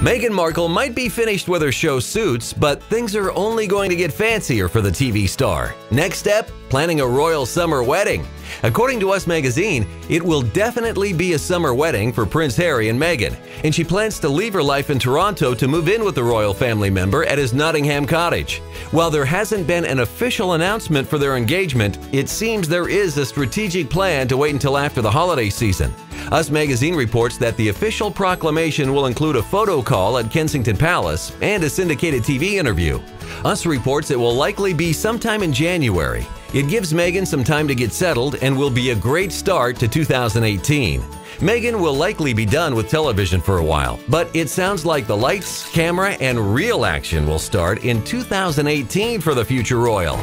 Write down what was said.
Meghan Markle might be finished with her show Suits, but things are only going to get fancier for the TV star. Next step planning a royal summer wedding. According to Us Magazine, it will definitely be a summer wedding for Prince Harry and Meghan, and she plans to leave her life in Toronto to move in with the royal family member at his Nottingham cottage. While there hasn't been an official announcement for their engagement, it seems there is a strategic plan to wait until after the holiday season. Us Magazine reports that the official proclamation will include a photo call at Kensington Palace and a syndicated TV interview. Us reports it will likely be sometime in January. It gives Meghan some time to get settled and will be a great start to 2018. Meghan will likely be done with television for a while, but it sounds like the lights, camera, and real action will start in 2018 for the future royal.